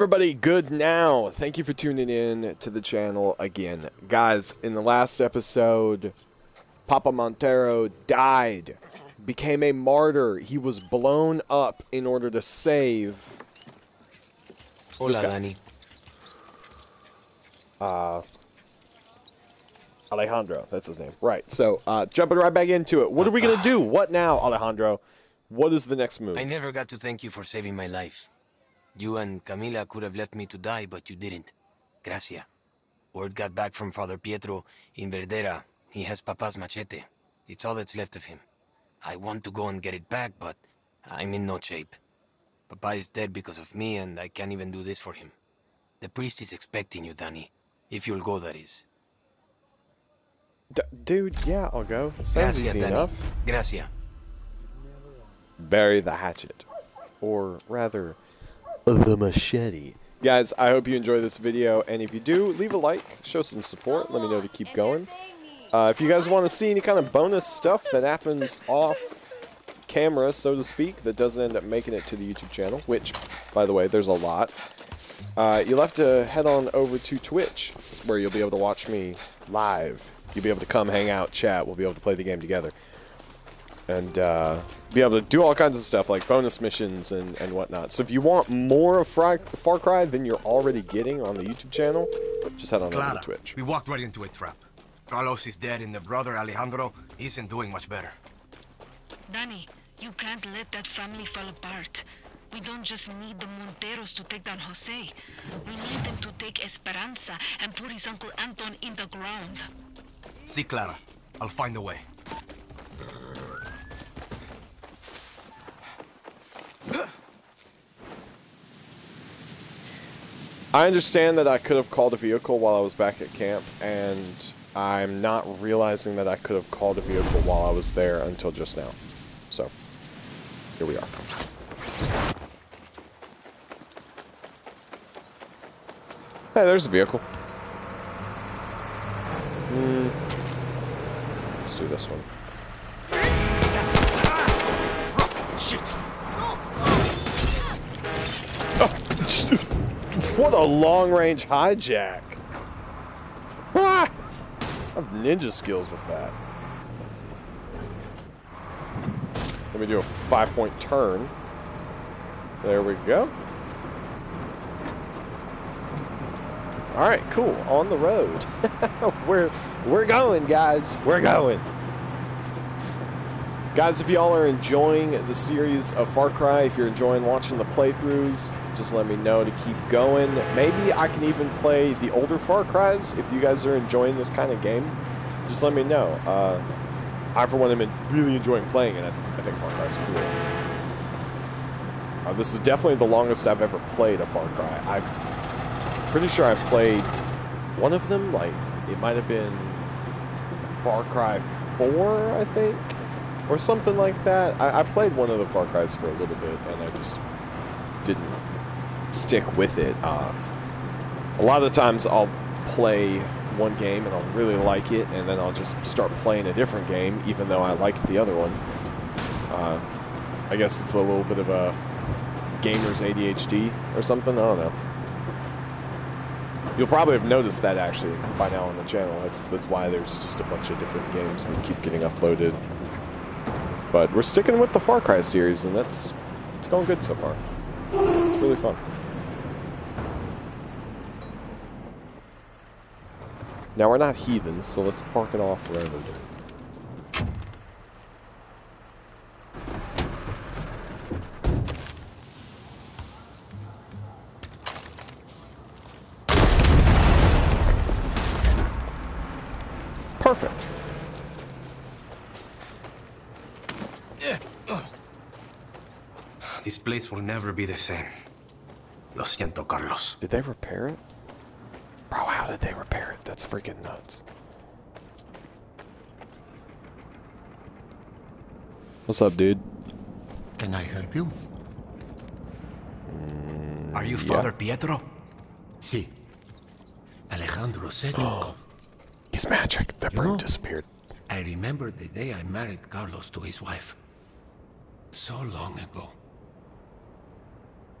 Everybody, good now. Thank you for tuning in to the channel again. Guys, in the last episode, Papa Montero died, became a martyr. He was blown up in order to save. Hola, Dani. Uh, Alejandro, that's his name. Right, so uh, jumping right back into it. What are we going to do? What now, Alejandro? What is the next move? I never got to thank you for saving my life. You and Camila could have left me to die, but you didn't. Gracia. Word got back from Father Pietro in Verdera. He has Papa's machete. It's all that's left of him. I want to go and get it back, but I'm in no shape. Papa is dead because of me, and I can't even do this for him. The priest is expecting you, Dani. If you'll go, that is. D dude, yeah, I'll go. Sounds Gracia, easy Dani. enough. Gracia. Bury the hatchet. Or rather, the machete. Guys, I hope you enjoy this video, and if you do, leave a like, show some support, let me know to keep going. Uh, if you guys want to see any kind of bonus stuff that happens off camera, so to speak, that doesn't end up making it to the YouTube channel, which, by the way, there's a lot, uh, you'll have to head on over to Twitch, where you'll be able to watch me live. You'll be able to come hang out, chat, we'll be able to play the game together and uh, be able to do all kinds of stuff like bonus missions and, and whatnot. So if you want more of Fry, Far Cry than you're already getting on the YouTube channel, just head on over to Twitch. we walked right into a trap. Carlos is dead and the brother Alejandro isn't doing much better. Dani, you can't let that family fall apart. We don't just need the Monteros to take down Jose. We need them to take Esperanza and put his Uncle Anton in the ground. See, Clara, I'll find a way. I understand that I could have called a vehicle while I was back at camp, and I'm not realizing that I could have called a vehicle while I was there until just now. So, here we are. Hey, there's a vehicle. Hmm. Let's do this one. Shit! What a long-range hijack! Ah! I have ninja skills with that. Let me do a five-point turn. There we go. All right, cool. On the road. we're we're going, guys. We're going. Guys, if y'all are enjoying the series of Far Cry, if you're enjoying watching the playthroughs, just let me know to keep going. Maybe I can even play the older Far Cries if you guys are enjoying this kind of game. Just let me know. Uh, I, for one, am really enjoying playing it. I, think Far Cry is cool. Uh, this is definitely the longest I've ever played a Far Cry. I'm pretty sure I've played one of them. Like, it might have been Far Cry 4, I think or something like that. I, I, played one of the Far Cries for a little bit, and I just didn't stick with it. Uh, a lot of the times I'll play one game and I'll really like it, and then I'll just start playing a different game, even though I liked the other one. Uh, I guess it's a little bit of a gamer's ADHD or something. I don't know. You'll probably have noticed that actually by now on the channel. That's that's why there's just a bunch of different games that keep getting uploaded. But we're sticking with the Far Cry series, and that's it's going good so far. Really fun. Now we're not heathens, so let's park it off road. Perfect. This place will never be the same. Lo siento, Carlos. Did they repair it? Bro, how did they repair it? That's freaking nuts. What's up, dude? Can I help you? Mm, Are you Yeah. Father Pietro? Si. Alejandro said you oh. come. He's magic. That You broom know- disappeared. I remember the day I married Carlos to his wife. So long ago.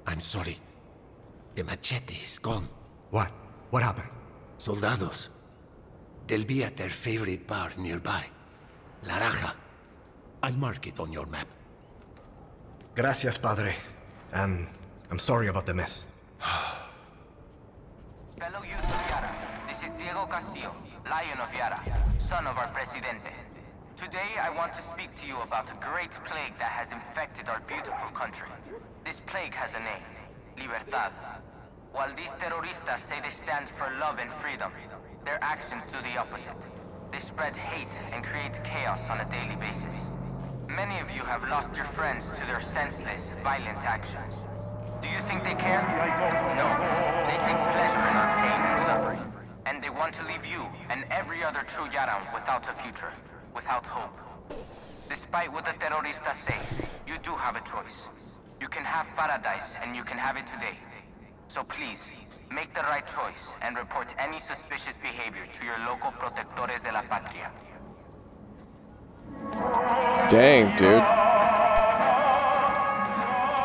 I'm sorry. The machete is gone. What? What happened? Soldados. They'll be at their favorite bar nearby. La Raja. I'll mark it on your map. Gracias, padre. And I'm sorry about the mess. Fellow youth of Yara, this is Diego Castillo, Lion of Yara, son of our Presidente. Today, I want to speak to you about a great plague that has infected our beautiful country. This plague has a name, Libertad. While these terroristas say they stand for love and freedom, their actions do the opposite. They spread hate and create chaos on a daily basis. Many of you have lost your friends to their senseless, violent actions. Do you think they care? No. They take pleasure in our pain and suffering. And they want to leave you and every other true Yaran without a future, without hope. Despite what the terroristas say, you do have a choice. You can have paradise and you can have it today. So please, make the right choice and report any suspicious behavior to your local protectores de la patria. Dang, dude.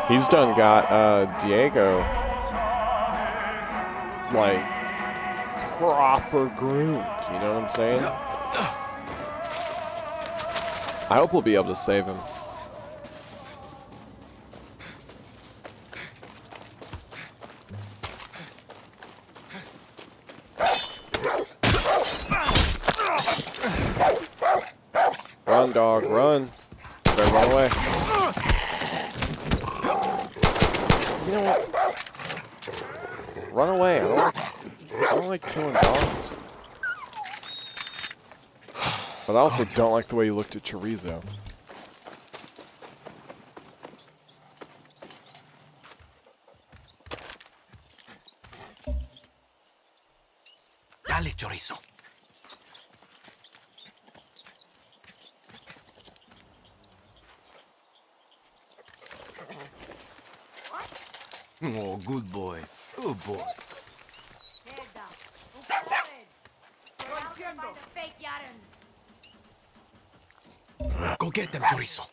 He's done got uh, Diego like proper groomed. You know what I'm saying? I hope we'll be able to save him. Run, dog, run. Better run away. You know what? Run away. I don't like, I don't like killing dogs. But I also don't like the way you looked at chorizo. Dale, chorizo. Oh, good boy. Good boy. Go get them, chorizo.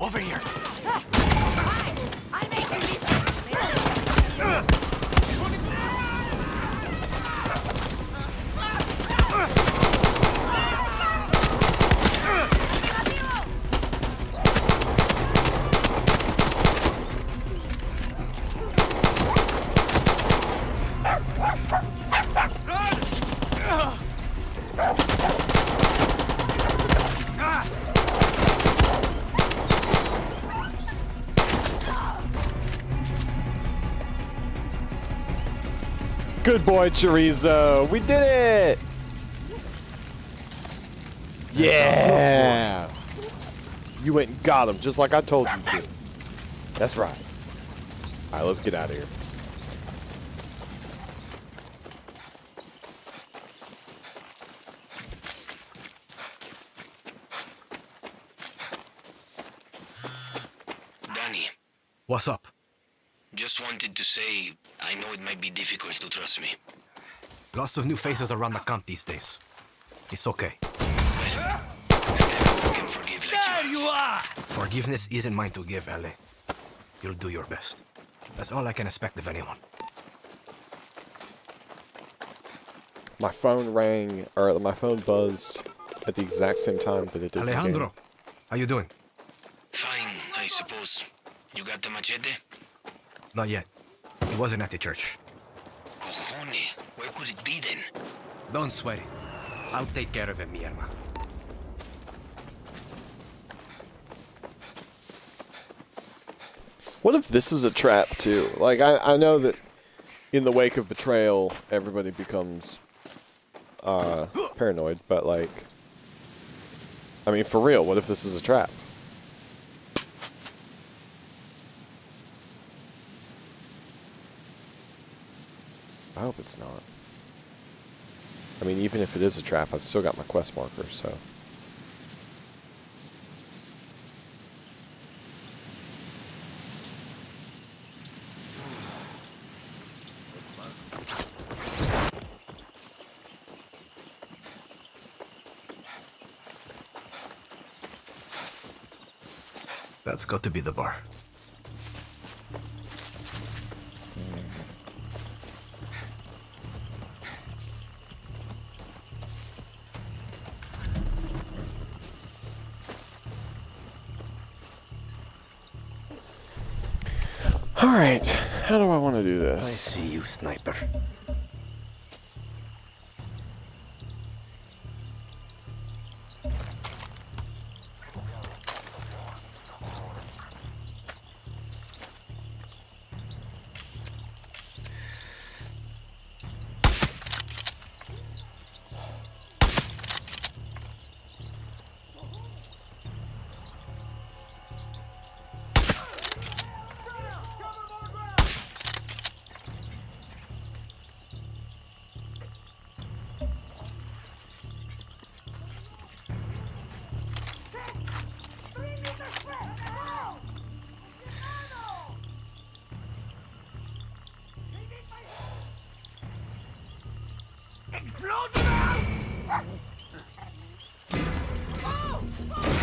Over here. Good boy, chorizo. We did it. Yeah. You went and got him just like I told you to. That's right. All right, let's get out of here. Dani, What's up? just wanted to say, I know it might be difficult to trust me. Lots of new faces around the camp these days. It's okay. I can forgive like you. Are! Forgiveness isn't mine to give, Ellie. You'll do your best. That's all I can expect of anyone. My phone rang, or my phone buzzed at the exact same time that it did. in the game. Alejandro, how you doing? Fine, I suppose. You got the machete? Not yet. It wasn't at the church. Cojone, where could it be then? Don't sweat it. I'll take care of it, mi hermano. What if this is a trap too? Like I, I know that in the wake of betrayal, everybody becomes uh, paranoid, but like, I mean, for real, what if this is a trap? I hope it's not. I mean, even if it is a trap, I've still got my quest marker, so... That's got to be the bar. How do I want to do this? I see you, sniper.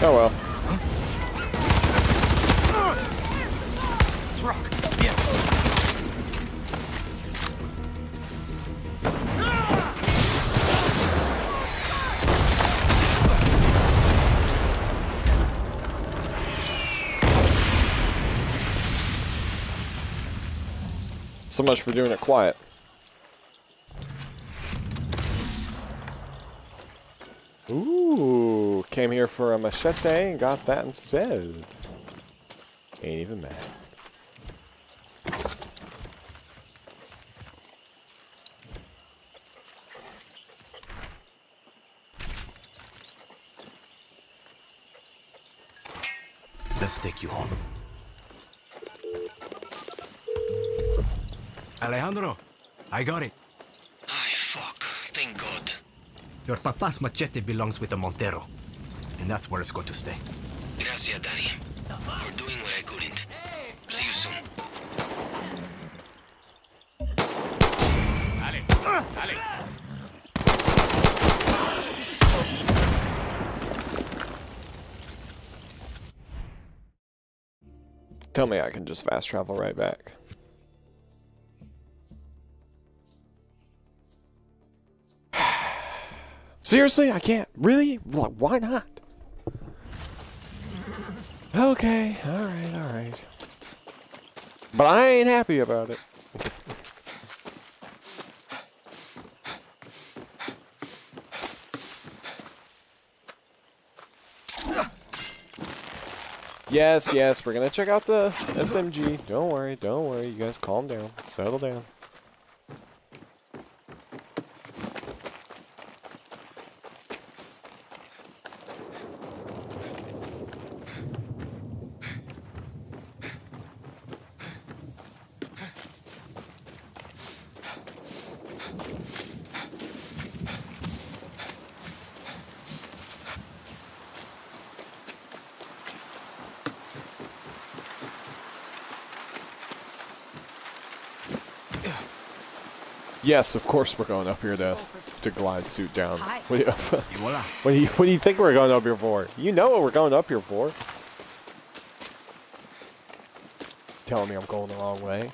Oh well. Truck! Yeah. So much for doing it quiet. Came here for a machete and got that instead. Ain't even mad. Let's take you home. Alejandro, I got it. Ay, fuck. Thank God. Your papa's machete belongs with the Montero. And that's where it's going to stay. Gracias, Dani. For doing what I couldn't. See you soon. Tell me I can just fast travel right back. Seriously, I can't. Really? Like, Why not? Okay, alright, alright. But I ain't happy about it. Yes, yes, we're gonna check out the SMG. Don't worry, don't worry. You guys calm down. Settle down. Yes, of course we're going up here to to glide suit down. What do, you, what do you what do you think we're going up here for? You know what we're going up here for. Telling me I'm going the wrong way?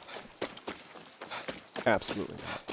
Absolutely not.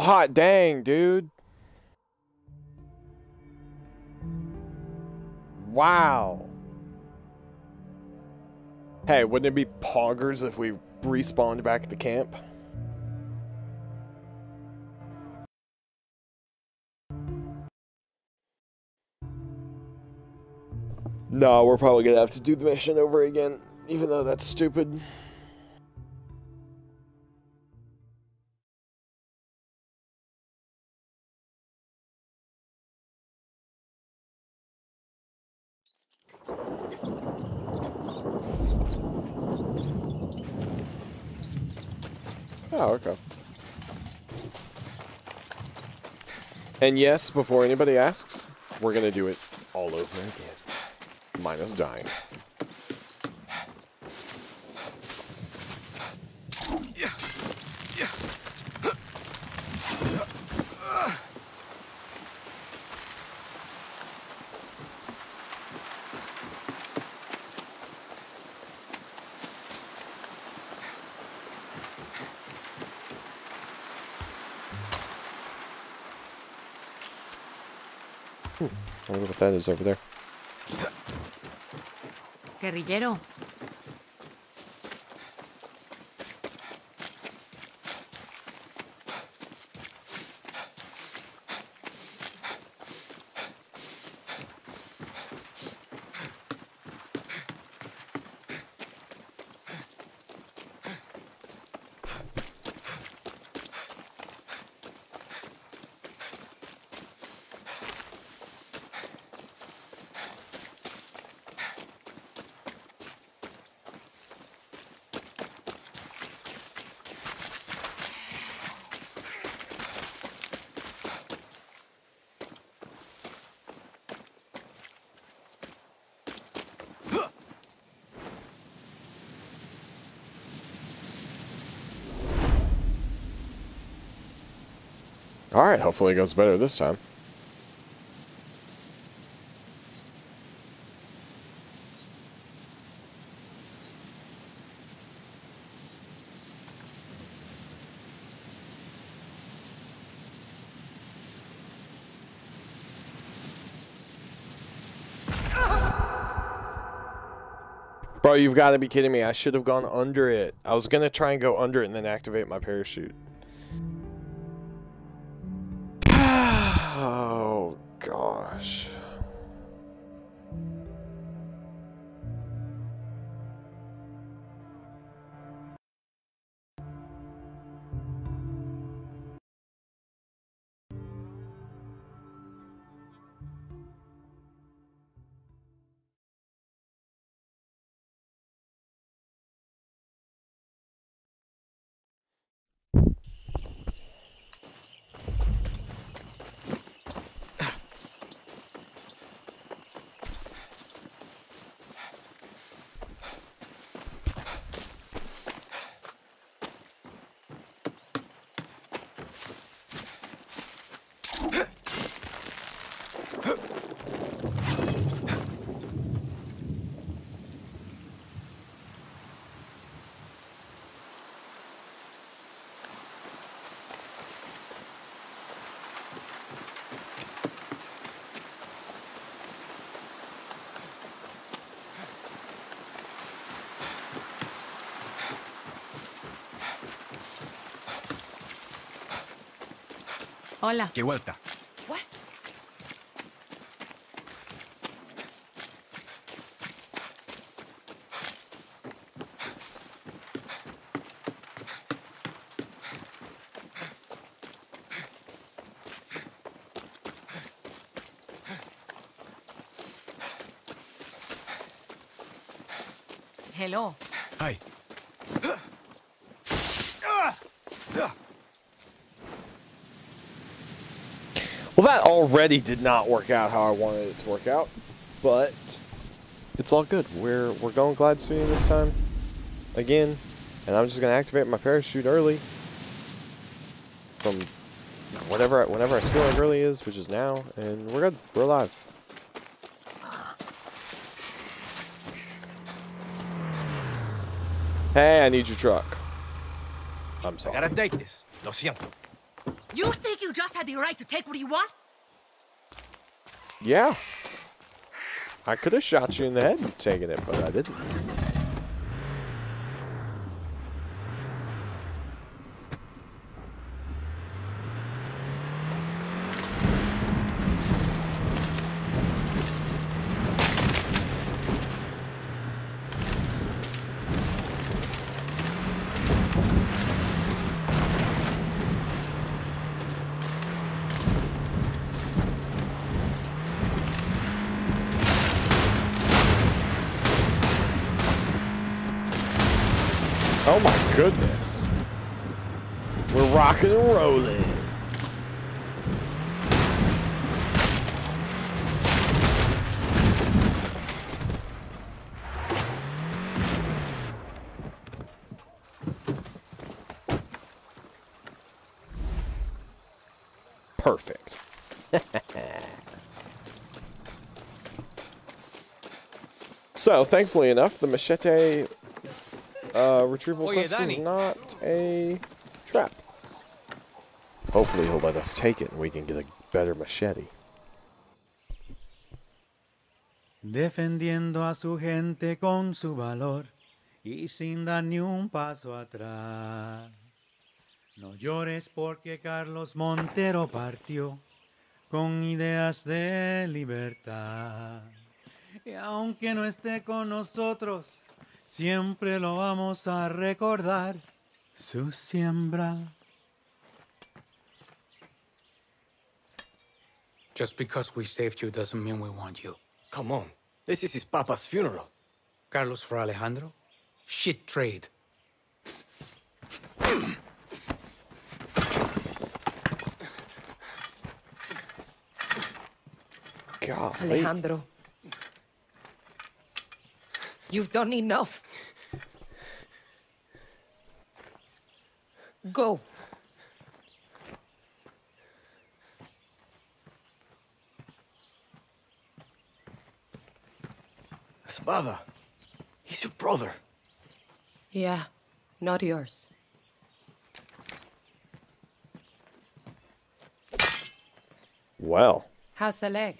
Hot dang, dude. Wow. Hey, wouldn't it be poggers if we respawned back to camp? No, we're probably gonna have to do the mission over again, even though that's stupid. And yes, before anybody asks, we're gonna do it all over again. Minus dying. I wonder what that is over there. Guerrillero. Alright, hopefully it goes better this time. Bro, you've got to be kidding me. I should have gone under it. I was going to try and go under it and then activate my parachute. Gosh. Hola. ¿Qué vuelta? What? Hello. Hi. Well, that already did not work out how I wanted it to work out, but it's all good. We're we're going glide speeding this time, again, and I'm just gonna activate my parachute early from whatever whenever I feel like early is, which is now, and we're good. We're alive. Hey, I need your truck. I'm sorry. I gotta take this. Lo siento. Just had the right to take what you want? Yeah. I could have shot you in the head and taken it, but I didn't. Perfect. so, thankfully enough, the machete uh, retrieval Oye, quest is Dani. not a trap. Hopefully he'll let us take it and we can get a better machete. defendiendo a su gente con su valor y sin dar ni un paso atrás. No llores porque Carlos Montero partió con ideas de libertad. Y aunque no esté con nosotros, siempre lo vamos a recordar. Su siembra. Just because we saved you doesn't mean we want you. Come on. This is his papa's funeral. Carlos for Alejandro? Shit trade. God. Alejandro. You've done enough. Go. Espada. He's your brother. Yeah, not yours. Well, How's the leg?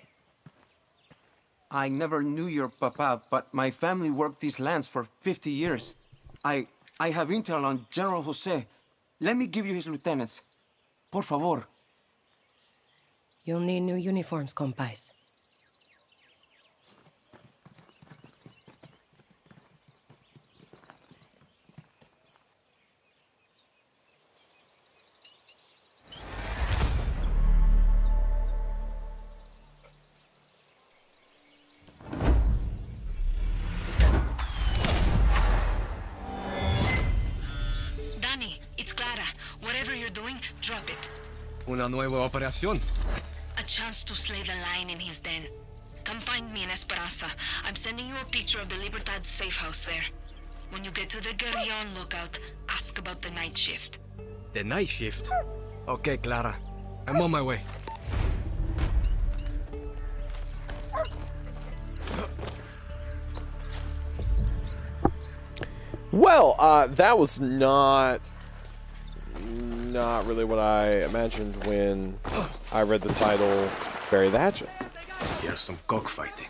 I never knew your papa, but my family worked these lands for 50 years. I I have intel on General Jose. Let me give you his lieutenants. Por favor. You'll need new uniforms, compais. Nueva operación. A chance to slay the lion in his den. Come find me in Esperanza. I'm sending you a picture of the Libertad safe house there. When you get to the Guerrillon lookout, ask about the night shift. The night shift. Okay, Clara. I'm on my way. well, uh, that was not not really what I imagined when I read the title Bury the Hatchet. Here's some cockfighting.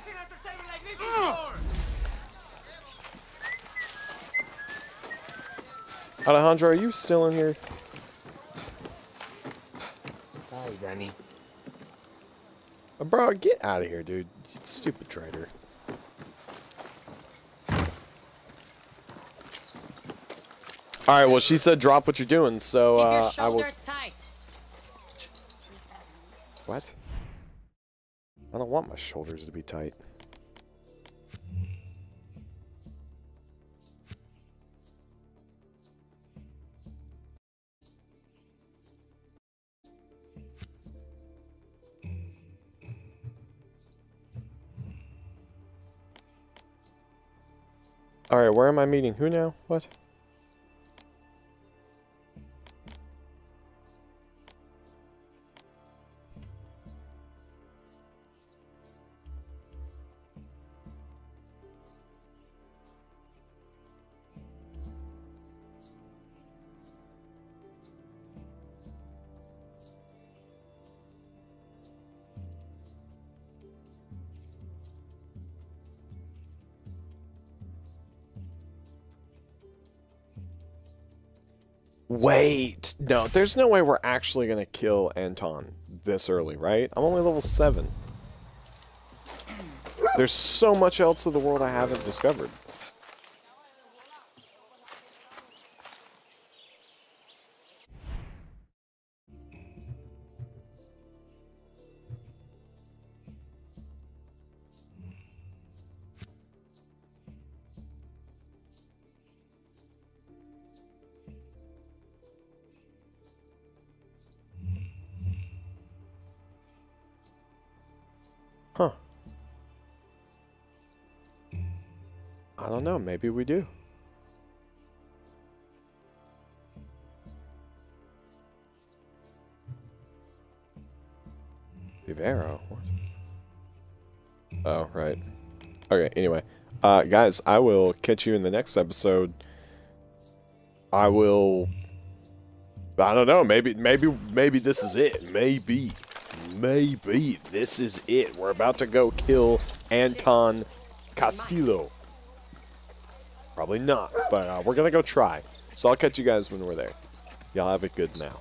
Alejandro, are you still in here? Hi, Dani. Uh, Bro, get out of here, dude. Stupid traitor. All right, well, she said drop what you're doing, so uh, I will. tight. What? I don't want my shoulders to be tight. Alright, where am I meeting? Who now? What? Wait, no, there's no way we're actually gonna kill Anton this early, right? I'm only level 7. There's so much else of the world I haven't discovered. I don't know. Maybe we do. Vivero? Oh, right. Okay, anyway. Uh, guys, I will catch you in the next episode. I will... I don't know. Maybe, maybe, maybe this is it. Maybe, maybe this is it. We're about to go kill Anton Castillo. Probably not, but uh, we're gonna go try. So I'll catch you guys when we're there. Y'all have it good now.